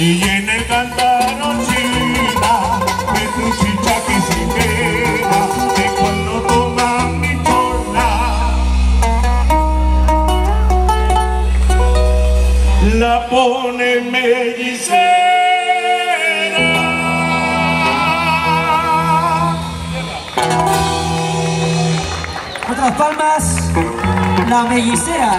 y en el cántaro china de tu chichaque se queda de cuando toma mi chola la pone mellicera. Otras palmas la mellicera.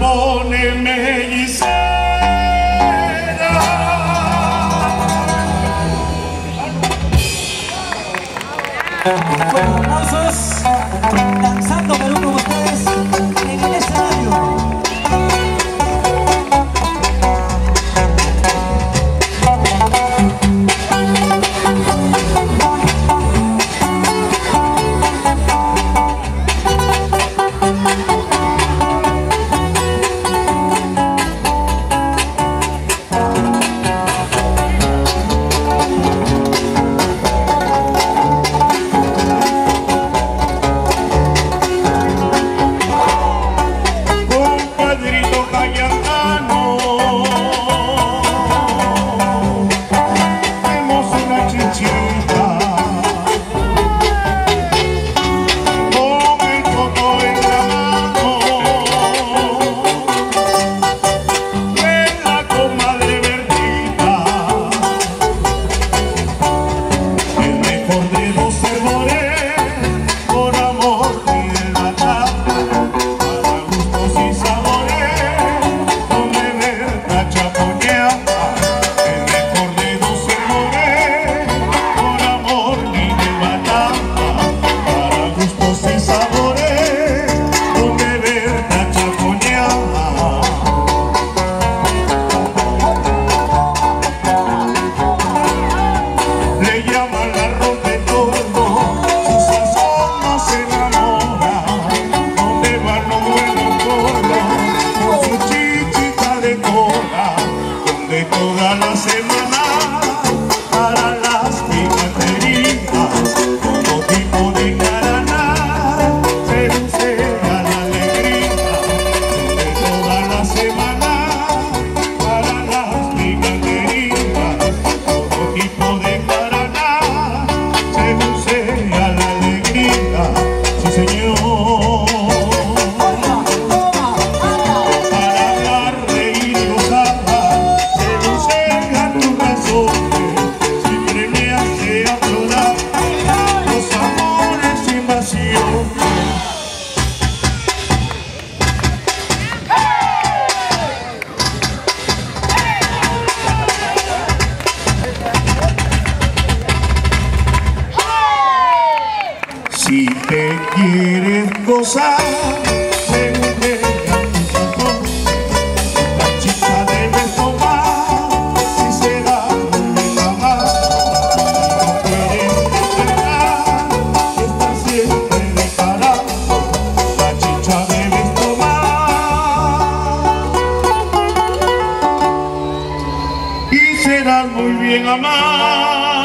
Capone me hiciera. Danzando, pero Te quieres gozar, te mete a. La chicha debe tomar y será muy bien amar. La quieres despegar, esta siempre de parada. La chicha debe tomar y será muy bien amar.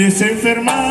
de se enfermar.